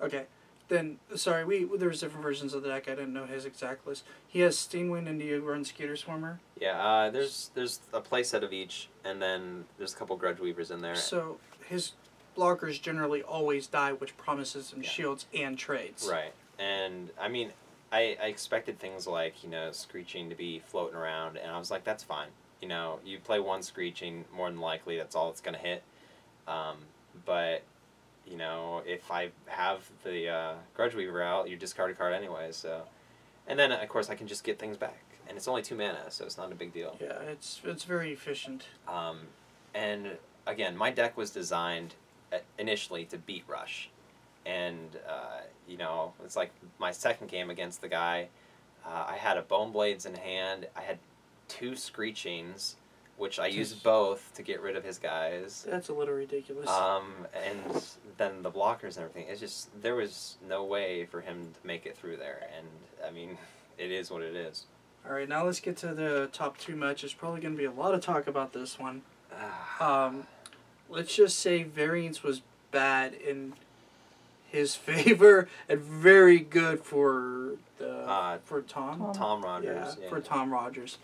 [SPEAKER 1] Okay, then sorry. We there's different versions of the deck. I didn't know his exact list. He has Steamwind and he runs Skeeter Swarmer.
[SPEAKER 3] Yeah, uh, there's there's a playset of each, and then there's a couple Grudge Weavers in there.
[SPEAKER 1] So his blockers generally always die, which promises him
[SPEAKER 3] Yeah.
[SPEAKER 1] shields and trades.
[SPEAKER 3] Right. And I mean, I, I expected things like, you know, Screeching to be floating around, and I was like, that's fine. You know, you play one Screeching, more than likely that's all it's going to hit. Um, but, you know, if I have the uh, Grudge Weaver out, you discard a card anyway, so. And then, of course, I can just get things back. And it's only two mana, so it's not a big deal.
[SPEAKER 1] Yeah, it's it's very efficient.
[SPEAKER 3] Um, and again, my deck was designed uh, initially to beat Rush, and uh, you know it's like my second game against the guy. Uh, I had a Bone Blades in hand. I had two Screechings, which I used both to get rid of his guys.
[SPEAKER 1] That's a little ridiculous.
[SPEAKER 3] Um, and then the blockers and everything. It's just there was no way for him to make it through there, and I mean, it is what it is.
[SPEAKER 1] All right, now let's get to the top two matches. Probably going to be a lot of talk about this one. Um, let's just say variance was bad in his favor and very good for the
[SPEAKER 3] Uh,
[SPEAKER 1] for Tom.
[SPEAKER 2] Tom.
[SPEAKER 3] Tom Rogers.
[SPEAKER 1] yeah, for Tom Rogers.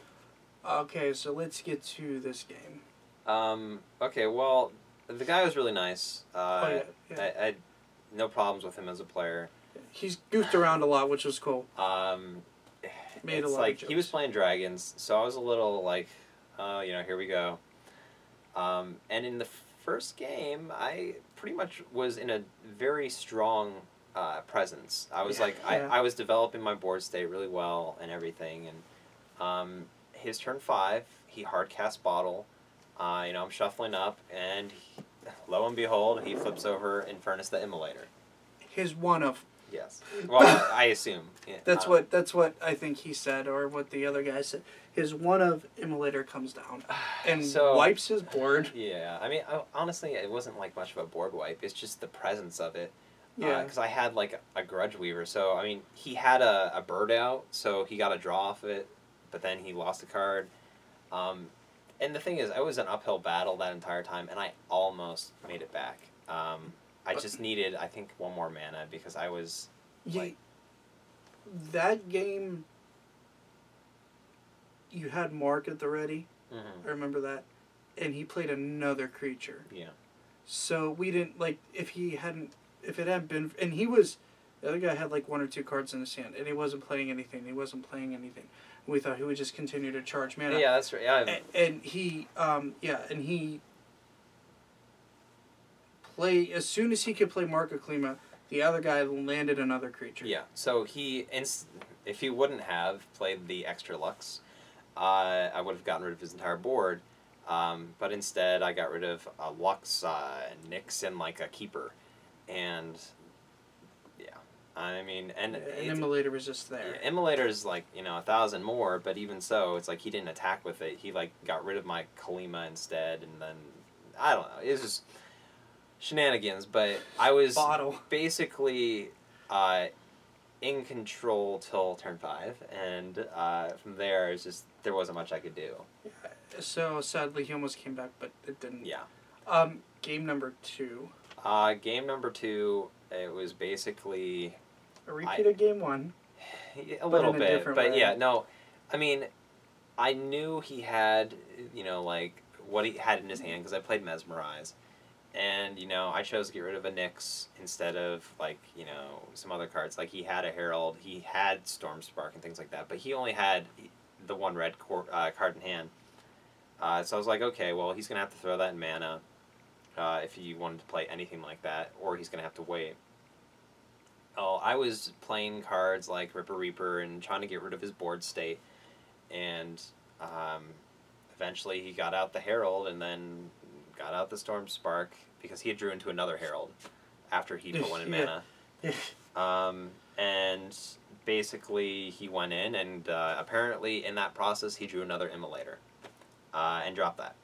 [SPEAKER 1] Okay, so let's get to this game.
[SPEAKER 3] Um, okay, well, the guy was really nice. Uh,
[SPEAKER 1] oh yeah, yeah.
[SPEAKER 3] I, I had no problems with him as a player.
[SPEAKER 1] he's goofed around a lot, which was cool.
[SPEAKER 3] Um,
[SPEAKER 1] Made a
[SPEAKER 3] it's
[SPEAKER 1] lot of
[SPEAKER 3] like he was playing dragons, so I was a little like, oh, you know, here we go. Um, and in the first game, I pretty much was in a very strong uh, presence. I was like,
[SPEAKER 1] yeah.
[SPEAKER 3] I, I was developing my board state really well and everything. And um, his turn five, he hard cast bottle. Uh, you know, I'm shuffling up, and he, lo and behold, he flips over Infernus the Immolator.
[SPEAKER 1] His one of
[SPEAKER 3] Yes. Well, I assume. Yeah,
[SPEAKER 1] That's
[SPEAKER 3] um,
[SPEAKER 1] what that's what I think he said, or what the other guy said. His one of immolator comes down and
[SPEAKER 3] So-
[SPEAKER 1] wipes his board.
[SPEAKER 3] Yeah, I mean, I, honestly, it wasn't like much of a board wipe. It's just the presence of it.
[SPEAKER 1] Yeah.
[SPEAKER 3] Because I had like a grudge weaver, so I mean, he had a, a bird out, so he got a draw off of it, but then he lost a card. Um, and the thing is, it was an uphill battle that entire time, and I almost made it back. Um, I just needed, I think, one more mana because I was.
[SPEAKER 1] Ye-
[SPEAKER 3] Like-
[SPEAKER 1] that game, you had Mark at the ready.
[SPEAKER 3] Mhm,
[SPEAKER 1] I remember that, and he played another creature.
[SPEAKER 3] Yeah.
[SPEAKER 1] So we didn't like if he hadn't if it hadn't been and he was the other guy had like one or two cards in his hand and he wasn't playing anything. He wasn't playing anything. We thought he would just continue to charge mana.
[SPEAKER 3] Yeah, that's right. Yeah,
[SPEAKER 1] and, and he um yeah and he play as soon as he could play Mark of Kalima, the other guy landed another creature.
[SPEAKER 3] Yeah. So he, inst- if he wouldn't have played the extra Lux, uh, I would have gotten rid of his entire board. Um, but instead, I got rid of a Lux, uh, Nyx, and like a Keeper, and yeah, I mean, and
[SPEAKER 1] an
[SPEAKER 3] it's-
[SPEAKER 1] immolator was just there.
[SPEAKER 3] yeah, Immolator is like you know a thousand more, but even so, it's like he didn't attack with it. He like got rid of my Kalima instead, and then I don't know. It was just shenanigans. But I was
[SPEAKER 1] Bottle.
[SPEAKER 3] basically uh, in control till turn five, and uh, from there, it's just there wasn't much I could do. Yeah.
[SPEAKER 1] So sadly he almost came back but it didn't.
[SPEAKER 3] Yeah.
[SPEAKER 1] Um game number two.
[SPEAKER 3] Uh, game number two, it was basically
[SPEAKER 1] A repeat of game one.
[SPEAKER 3] a little
[SPEAKER 1] a
[SPEAKER 3] bit,
[SPEAKER 1] different
[SPEAKER 3] but
[SPEAKER 1] way.
[SPEAKER 3] yeah, no, I mean, I knew he had, you know, like what he had in his hand because I played Mesmerize, and you know I chose to get rid of a Nix instead of like you know some other cards. Like he had a Herald, he had Storm Spark and things like that, but he only had the one red cor- uh, card in hand. Uh, so I was like, okay, well he's gonna have to throw that in mana. Uh, if he wanted to play anything like that, or he's gonna have to wait. Oh, I was playing cards like Ripper Reaper and trying to get rid of his board state, and um, eventually he got out the Herald and then got out the Storm Spark because he had drew into another Herald after he put one in mana. Um, and basically he went in and uh, apparently in that process he drew another Immolator uh, and dropped that.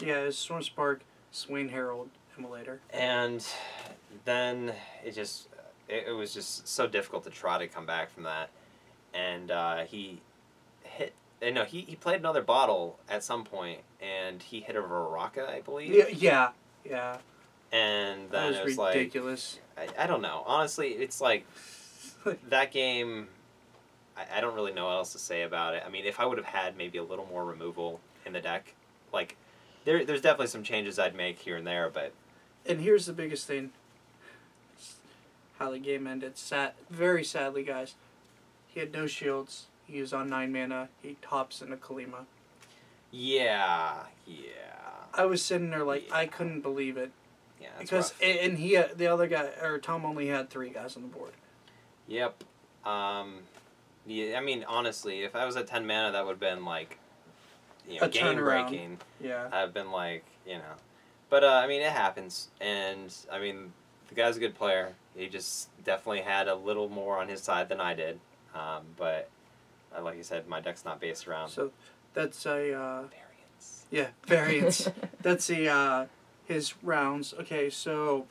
[SPEAKER 1] Yeah, it's Storm Spark, Swain Herald, Immolator.
[SPEAKER 3] and then it just it, it was just so difficult to try to come back from that and uh, he hit uh, no he, he played another bottle at some point and he hit a Varaka I believe
[SPEAKER 1] Yeah, yeah, yeah.
[SPEAKER 3] and
[SPEAKER 1] That
[SPEAKER 3] then
[SPEAKER 1] was
[SPEAKER 3] it was like
[SPEAKER 1] ridiculous.
[SPEAKER 3] I, I don't know honestly it's like that game I, I don't really know what else to say about it I mean if I would have had maybe a little more removal in the deck like there, there's definitely some changes I'd make here and there but
[SPEAKER 1] and here's the biggest thing. How the game ended. Sad, very sadly, guys. He had no shields. He was on nine mana. He tops into Kalima.
[SPEAKER 3] yeah yeah
[SPEAKER 1] I was sitting there like I couldn't believe it
[SPEAKER 3] Yeah, that's
[SPEAKER 1] because
[SPEAKER 3] rough.
[SPEAKER 1] and and he the other guy or Tom only had three guys on the board.
[SPEAKER 3] Yep. Um, yeah, I mean, honestly, if I was at ten mana, that would have been like, you know,
[SPEAKER 1] A
[SPEAKER 3] game
[SPEAKER 1] turnaround.
[SPEAKER 3] breaking.
[SPEAKER 1] Yeah.
[SPEAKER 3] I've been like, you know, but uh, I mean, it happens, and I mean, the guy's a good player. He just definitely had a little more on his side than I did. Um, but uh, like you said, my deck's not based around
[SPEAKER 1] So that's a uh,
[SPEAKER 3] variance.
[SPEAKER 1] yeah variance. that's the uh, his rounds. Okay, so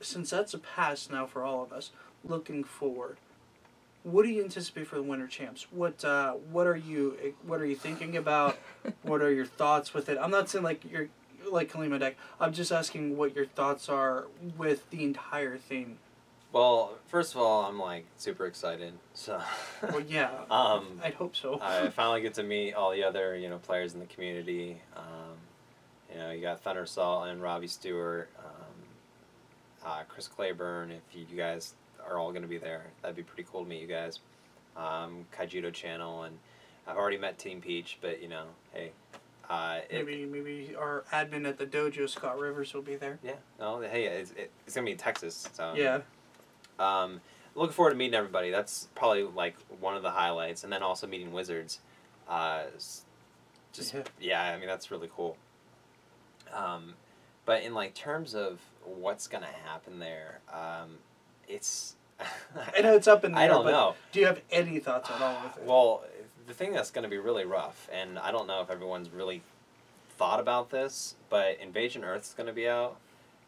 [SPEAKER 1] since that's a pass now for all of us, looking forward, what do you anticipate for the winter champs? What uh, what are you what are you thinking about? what are your thoughts with it? I'm not saying like you're like Kalima deck. I'm just asking what your thoughts are with the entire thing.
[SPEAKER 3] Well, first of all, I'm like super excited. So,
[SPEAKER 1] Well, yeah,
[SPEAKER 3] um,
[SPEAKER 1] I'd hope so.
[SPEAKER 3] I finally get to meet all the other you know players in the community. Um, you know, you got Thunder Salt and Robbie Stewart, um, uh, Chris Claiborne. If you, you guys are all going to be there, that'd be pretty cool to meet you guys. Um, Kaijudo Channel, and I've already met Team Peach, but you know, hey, uh, it,
[SPEAKER 1] maybe maybe our admin at the dojo, Scott Rivers, will be there.
[SPEAKER 3] yeah, no, hey, it's, it, it's gonna be in Texas, so
[SPEAKER 1] Yeah.
[SPEAKER 3] Um, looking forward to meeting everybody. That's probably like one of the highlights, and then also meeting wizards. Uh, just
[SPEAKER 1] Yeah.
[SPEAKER 3] yeah. I mean that's really cool. Um, but in like terms of what's gonna happen there, um, it's.
[SPEAKER 1] I know it's up in the
[SPEAKER 3] I don't know.
[SPEAKER 1] do you have any thoughts at all with it?
[SPEAKER 3] Well, the thing that's going to be really rough, and I don't know if everyone's really thought about this, but Invasion Earth's going to be out,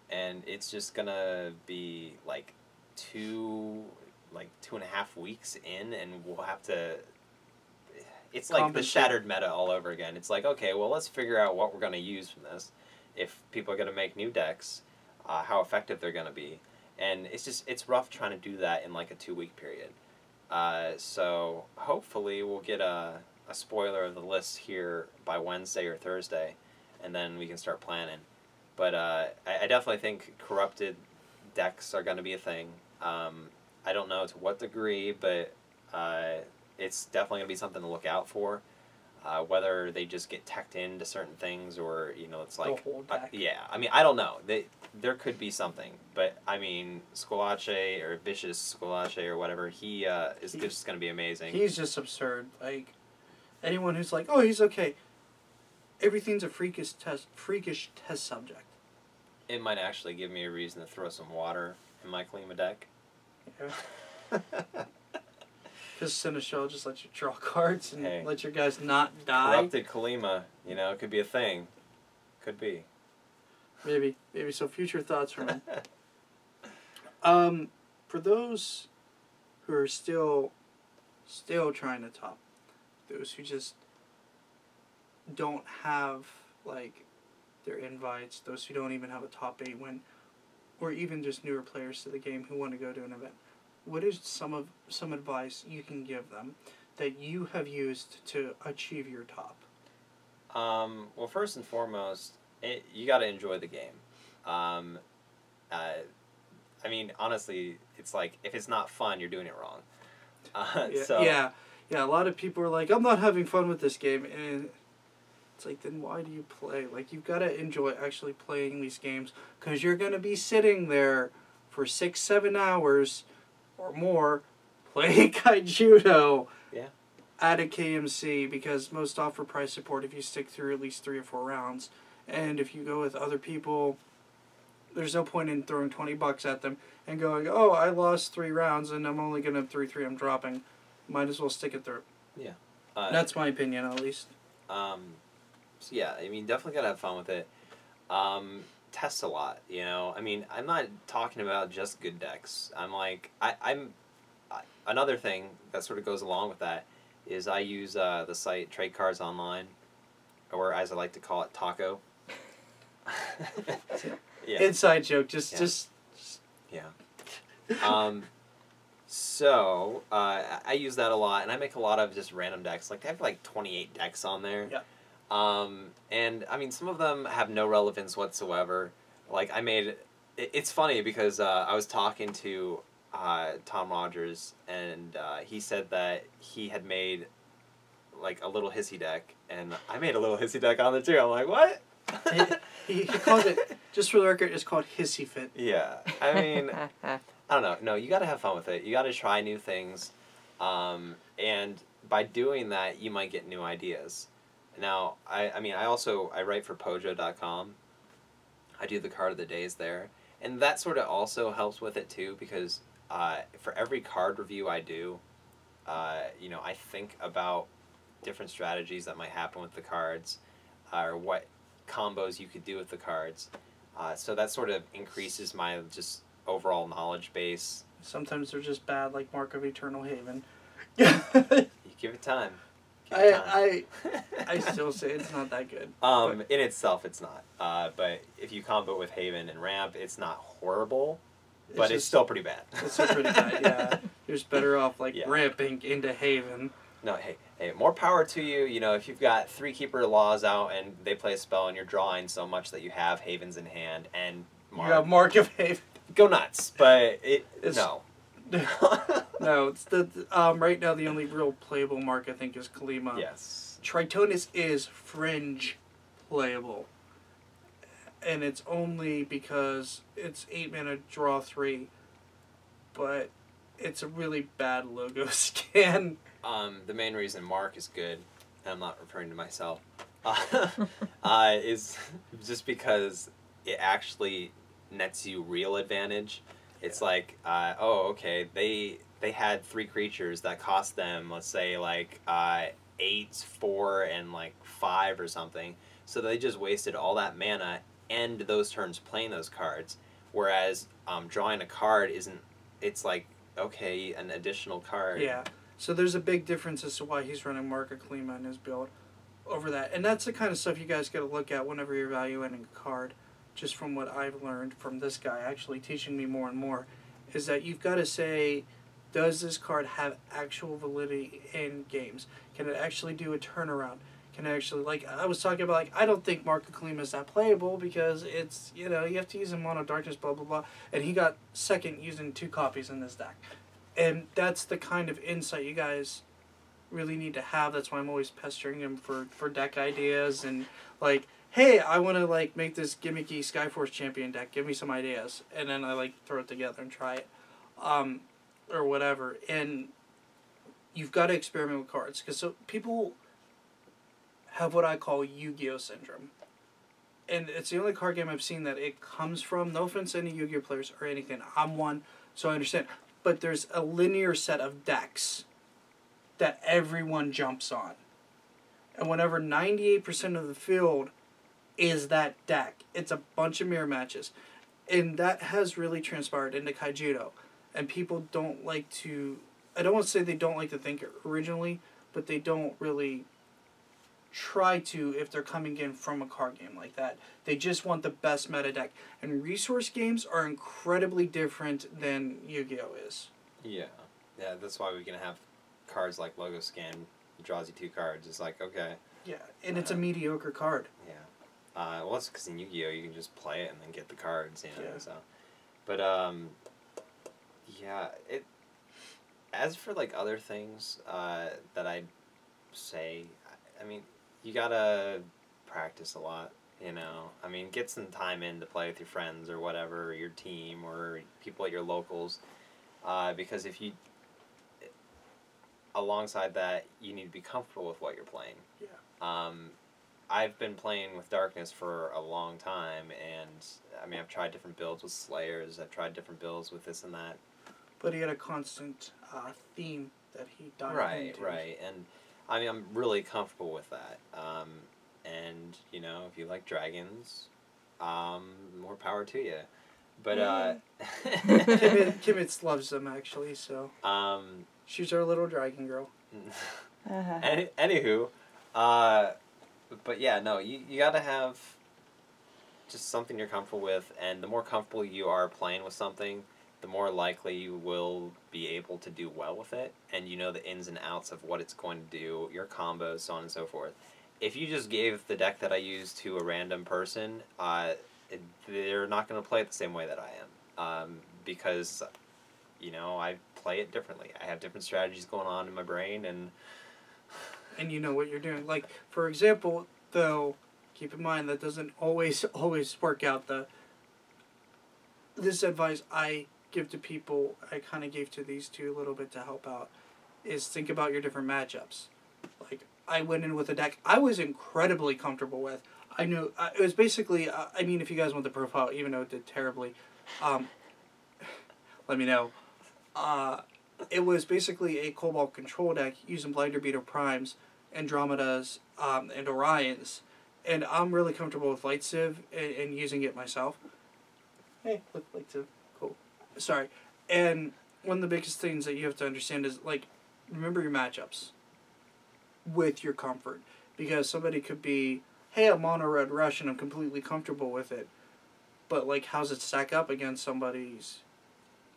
[SPEAKER 3] and it's just going to be like two, like two and a half weeks in, and we'll have to. It's like the shattered meta all over again. It's like, okay, well, let's figure out what we're going to use from this. If people are going to make new decks, uh, how effective they're going to be. And it's just, it's rough trying to do that in like a two week period. Uh, so hopefully we'll get a, a spoiler of the list here by Wednesday or Thursday, and then we can start planning. But uh, I, I definitely think corrupted decks are going to be a thing. Um, I don't know to what degree, but uh, it's definitely going to be something to look out for. Uh, whether they just get teched into certain things, or you know, it's like uh, yeah, I mean, I don't know. They, there could be something, but I mean, Squillace or Vicious Squillace or whatever, he uh, is just going to be amazing.
[SPEAKER 1] He's just absurd. Like anyone who's like, "Oh, he's okay." Everything's a freakish test, freakish test subject.
[SPEAKER 3] it might actually give me a reason to throw some water in my Kalima deck.
[SPEAKER 1] Because Seneschal just lets you draw cards and
[SPEAKER 3] Hey.
[SPEAKER 1] let your guys not die.
[SPEAKER 3] Corrupted Kalima, you know, it could be a thing. Could be.
[SPEAKER 1] Maybe, maybe. So future thoughts from him. Um, for those who are still, still trying to top, those who just don't have like their invites, those who don't even have a top eight win, or even just newer players to the game who want to go to an event, what is some of some advice you can give them that you have used to achieve your top?
[SPEAKER 3] Um, well, first and foremost, it, you got to enjoy the game. Um, uh, I mean, honestly, it's like if it's not fun, you're doing it wrong. Uh,
[SPEAKER 1] Yeah,
[SPEAKER 3] so
[SPEAKER 1] yeah, yeah. A lot of people are like, "I'm not having fun with this game," and it's like, then why do you play? Like, you've got to enjoy actually playing these games because you're gonna be sitting there for six, seven hours or more playing Kaijudo.
[SPEAKER 3] Yeah.
[SPEAKER 1] At a KMC because most offer price support if you stick through at least three or four rounds, and if you go with other people, there's no point in throwing twenty bucks at them and going, "Oh, I lost three rounds and I'm only gonna three three. I'm dropping." Might as well stick it through.
[SPEAKER 3] uh,
[SPEAKER 1] That's my opinion, at least.
[SPEAKER 3] Um, so yeah, I mean, definitely gotta have fun with it. Um, test a lot, you know. I mean, I'm not talking about just good decks. I'm like, I, I'm. I, another thing that sort of goes along with that is I use uh, the site Trade Cards Online, or as I like to call it, Taco. yeah.
[SPEAKER 1] Inside joke. Just,
[SPEAKER 3] Yeah.
[SPEAKER 1] just.
[SPEAKER 3] Yeah. Um, so uh, I- use that a lot, and I make a lot of just random decks. Like I have like twenty eight decks on there.
[SPEAKER 1] Yeah.
[SPEAKER 3] Um, and I mean, some of them have no relevance whatsoever. Like I made, it, it's funny because uh, I was talking to uh, Tom Rogers, and uh, he said that he had made like a little hissy deck, and I made a little hissy deck on there too. I'm like, what?
[SPEAKER 1] He, he called it. Just for the record, it's called hissy fit.
[SPEAKER 3] Yeah, I mean, I don't know. No, you got to have fun with it. You got to try new things, um, and by doing that, you might get new ideas. Now, I, I mean, I also I write for Pojo.com. I do the card of the days there, and that sort of also helps with it too because uh, for every card review I do, uh, you know, I think about different strategies that might happen with the cards, uh, or what combos you could do with the cards. Uh, so that sort of increases my just overall knowledge base.
[SPEAKER 1] Sometimes they're just bad, like Mark of Eternal Haven.
[SPEAKER 3] You give it time. Give it time.
[SPEAKER 1] I, I, I still say it's not that good.
[SPEAKER 3] um, in itself, it's not. Uh, but if you combo with Haven and Ramp, it's not horrible, but it's still pretty bad.
[SPEAKER 1] It's still pretty bad. Yeah, you're just better off like
[SPEAKER 3] Yeah.
[SPEAKER 1] ramping into Haven.
[SPEAKER 3] No, hey, hey, more power to you. You know, if you've got three keeper laws out and they play a spell and you're drawing so much that you have havens in hand and mark,
[SPEAKER 1] You got Mark of Haven.
[SPEAKER 3] go nuts. But it
[SPEAKER 1] It's-
[SPEAKER 3] no.
[SPEAKER 1] No, it's the um right now the only real playable mark I think is Kalima.
[SPEAKER 3] yes.
[SPEAKER 1] Tritonus is fringe playable. And it's only because it's eight mana draw three, but it's a really bad logo scan.
[SPEAKER 3] Um, the main reason Mark is good, and I'm not referring to myself, uh, uh, is just because it actually nets you real advantage. It's like, uh, oh, okay, they they had three creatures that cost them, let's say, like uh, eight, four, and like five or something. So they just wasted all that mana and those turns playing those cards. Whereas um, drawing a card isn't. It's like okay, an additional card.
[SPEAKER 1] Yeah. So there's a big difference as to why he's running Mark of Kalima in his build over that. And that's the kind of stuff you guys got to look at whenever you're evaluating a card. Just from what I've learned from this guy actually teaching me more and more, is that you've got to say, does this card have actual validity in games? Can it actually do a turnaround? Can it actually like I was talking about like I don't think Mark of Kalima is that playable because it's you know you have to use in mono darkness blah blah blah and he got second using two copies in this deck and that's the kind of insight you guys really need to have. That's why I'm always pestering him for for deck ideas and like, hey, I want to like make this gimmicky Skyforce champion deck. Give me some ideas, and then I like throw it together and try it, um, or whatever. And you've got to experiment with cards because so people have what I call Yu-Gi-Oh syndrome. And it's the only card game I've seen that it comes from. No offense to any Yu-Gi-Oh players or anything. I'm one, so I understand but there's a linear set of decks that everyone jumps on. And whenever 98% of the field is that deck, it's a bunch of mirror matches. And that has really transpired into Kaijudo. And people don't like to, I don't want to say they don't like to think originally, but they don't really try to if they're coming in from a card game like that. They just want the best meta deck. And resource games are incredibly different than Yu Gi Oh! is.
[SPEAKER 3] Yeah. Yeah, that's why we can have cards like Logo Scan draws you two cards. It's like, okay.
[SPEAKER 1] Yeah, and it's a uh, mediocre card.
[SPEAKER 3] Yeah. Uh, well, it's because in Yu Gi Oh! you can just play it and then get the cards, you know,
[SPEAKER 1] Yeah.
[SPEAKER 3] so. But, um, yeah, it. As for like other things uh, that I'd say, I- I mean, you gotta practice a lot. You know, I mean, get some time in to play with your friends or whatever, or your team or people at your locals, uh, because if you, alongside that, you need to be comfortable with what you're playing.
[SPEAKER 1] Yeah.
[SPEAKER 3] Um, I've been playing with Darkness for a long time, and I mean, I've tried different builds with Slayers. I've tried different builds with this and that.
[SPEAKER 1] But he had a constant uh, theme that he dived
[SPEAKER 3] right,
[SPEAKER 1] into.
[SPEAKER 3] right, and I mean, I'm really comfortable with that. Um, and you know, if you like dragons, um, more power to you. But uh,
[SPEAKER 1] Kitmitz, Kitmitz loves them actually, so
[SPEAKER 3] um,
[SPEAKER 1] she's our little dragon girl.
[SPEAKER 2] Uh-huh.
[SPEAKER 3] any, anywho, uh, but yeah, no, you, you gotta have just something you're comfortable with, and the more comfortable you are playing with something, the more likely you will be able to do well with it, and you know the ins and outs of what it's going to do, your combos, so on and so forth. If you just gave the deck that I use to a random person, uh, they're not going to play it the same way that I am, um, because, you know, I play it differently. I have different strategies going on in my brain, and
[SPEAKER 1] and you know what you're doing. Like for example, though, keep in mind that doesn't always always work out. The this advice I give to people, I kind of gave to these two a little bit to help out, is think about your different matchups. Like I went in with a deck I was incredibly comfortable with. I knew uh, it was basically. Uh, I mean, if you guys want the profile, even though it did terribly, um, let me know. Uh, it was basically a Cobalt control deck using Blinder Beater Primes, Andromedas, um, and Orions. And I'm really comfortable with Light Civ and, and using it myself. Hey, look, Light Civ. Cool. Sorry. And one of the biggest things that you have to understand is, like, remember your matchups with your comfort. Because somebody could be, hey, I'm on a red rush and I'm completely comfortable with it. But, like, how's it stack up against somebody's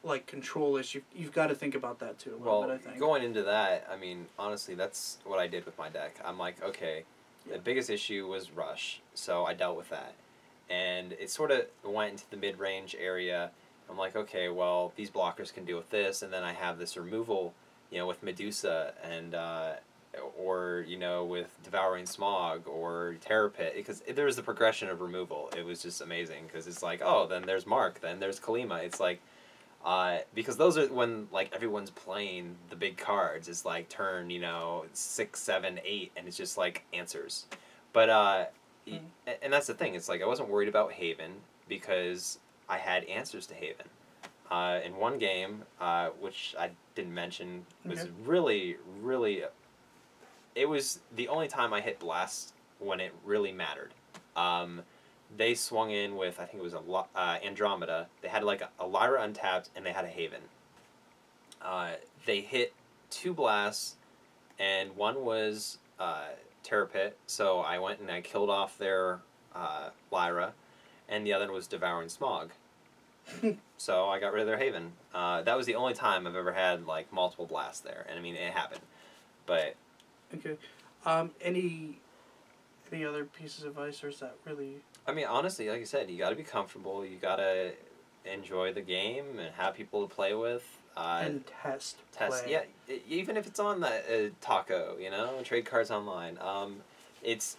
[SPEAKER 1] like control issue. You've got to think about that too a little
[SPEAKER 3] well,
[SPEAKER 1] bit. I think.
[SPEAKER 3] going into that, I mean, honestly, that's what I did with my deck. I'm like, okay,
[SPEAKER 1] Yeah.
[SPEAKER 3] the biggest issue was rush, so I dealt with that, and it sort of went into the mid range area. I'm like, okay, well, these blockers can deal with this, and then I have this removal, you know, with Medusa and. Uh, or you know with devouring smog or terror pit because there was the progression of removal it was just amazing because it's like oh then there's mark then there's kalima it's like uh, because those are when like everyone's playing the big cards. It's like turn you know six, seven, eight, and it's just like answers. But uh,
[SPEAKER 1] Mm.
[SPEAKER 3] and that's the thing. It's like I wasn't worried about Haven. because I had answers to Haven. Uh, in one game, uh, which I didn't mention, was
[SPEAKER 1] Okay.
[SPEAKER 3] really, really. It was the only time I hit blast when it really mattered. Um, they swung in with I think it was a uh, Andromeda. They had like a, a Lyra untapped and they had a Haven. Uh, they hit two blasts, and one was uh, Terror Pit. So I went and I killed off their uh, Lyra, and the other was Devouring Smog. so I got rid of their Haven. Uh, that was the only time I've ever had like multiple blasts there, and I mean it happened. But
[SPEAKER 1] Okay. Um, any any other pieces of advice, or is that really?
[SPEAKER 3] I mean, honestly, like I said, you got to be comfortable. You got to enjoy the game and have people to play with. Uh,
[SPEAKER 1] and test.
[SPEAKER 3] test,
[SPEAKER 1] play.
[SPEAKER 3] yeah. Even if it's on the uh, Taco, you know, trade cards online. Um, it's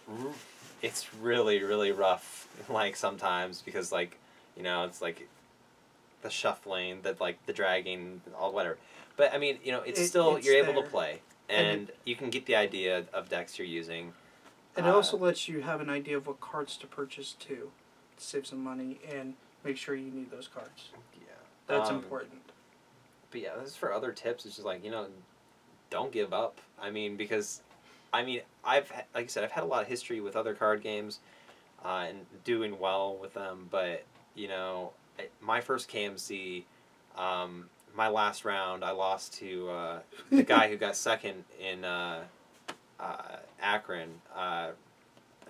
[SPEAKER 3] it's really really rough. Like sometimes because like you know it's like the shuffling, that like the dragging, all whatever. But I mean, you know, it's
[SPEAKER 1] It-
[SPEAKER 3] still
[SPEAKER 1] it's
[SPEAKER 3] you're able to play,
[SPEAKER 1] And
[SPEAKER 3] and you can get the idea of decks you're using.
[SPEAKER 1] And it
[SPEAKER 3] Uh,
[SPEAKER 1] also lets you have an idea of what cards to purchase too, to save some money and make sure you need those cards.
[SPEAKER 3] Yeah,
[SPEAKER 1] That's
[SPEAKER 3] Um,
[SPEAKER 1] important.
[SPEAKER 3] But yeah, this is for other tips. It's just like you know, don't give up. I mean, because, I mean, I've like I said, I've had a lot of history with other card games, uh, and doing well with them. But you know, I- my first KMC, um, my last round, I lost to uh, the guy who got second in uh, uh, Akron, uh,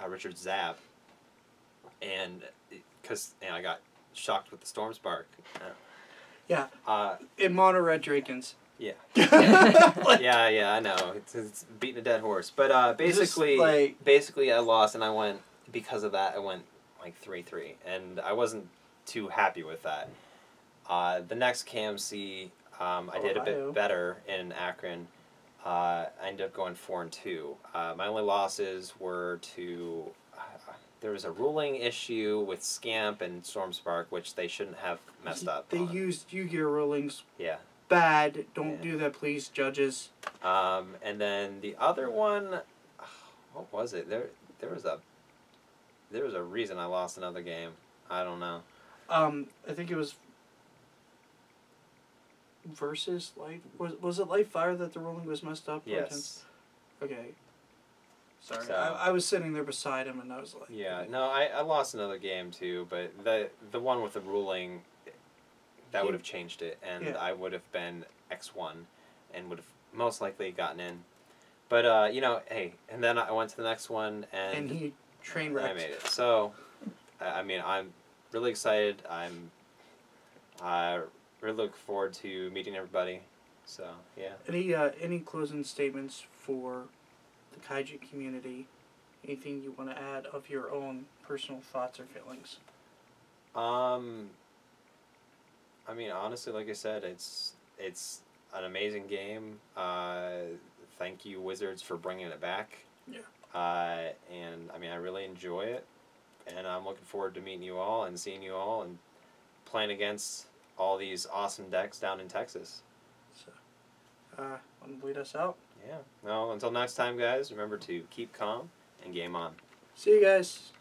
[SPEAKER 3] uh, Richard Zapp, and because know, I got shocked with the Storm Spark.
[SPEAKER 1] Yeah.
[SPEAKER 3] Uh,
[SPEAKER 1] In Red Drakens.
[SPEAKER 3] Yeah. Yeah, yeah, I know. It's, it's beating a dead horse. But uh, basically,
[SPEAKER 1] like-
[SPEAKER 3] basically, I lost, and I went because of that. I went like three three, and I wasn't too happy with that. Uh, the next KMC, um, I did a bit better in Akron. Uh, I ended up going four and two. Uh, my only losses were to uh, there was a ruling issue with Scamp and Stormspark, which they shouldn't have messed up.
[SPEAKER 1] They
[SPEAKER 3] on.
[SPEAKER 1] used Yu-Gi-Oh rulings
[SPEAKER 3] yeah.
[SPEAKER 1] bad. Don't
[SPEAKER 3] Yeah.
[SPEAKER 1] do that, please, judges.
[SPEAKER 3] Um, and then the other one, what was it? There, there was a, there was a reason I lost another game. I don't know.
[SPEAKER 1] Um, I think it was versus light. Was was it light fire that the ruling was messed up?
[SPEAKER 3] Yes.
[SPEAKER 1] Okay. Sorry,
[SPEAKER 3] So-
[SPEAKER 1] I, I was sitting there beside him, and I was like,
[SPEAKER 3] Yeah. No, I, I lost another game too, but the the one with the ruling, that would have changed it, and
[SPEAKER 1] Yeah.
[SPEAKER 3] I would have been X one, and would have most likely gotten in. But uh, you know, hey, and then I went to the next one, and,
[SPEAKER 1] and he train
[SPEAKER 3] I made it. So, I I mean, I'm really excited. I'm, I really look forward to meeting everybody. So yeah.
[SPEAKER 1] Any uh, any closing statements for the kaiju community? Anything you want to add of your own personal thoughts or feelings?
[SPEAKER 3] Um. I mean, honestly, like I said, it's it's an amazing game. Uh, thank you, Wizards, for bringing it back.
[SPEAKER 1] Yeah.
[SPEAKER 3] Uh, and I mean, I really enjoy it, and I'm looking forward to meeting you all and seeing you all and playing against all these awesome decks down in Texas.
[SPEAKER 1] So, uh, want to lead us out?
[SPEAKER 3] Yeah. Well, until next time, guys. Remember to keep calm and game on.
[SPEAKER 1] See you guys.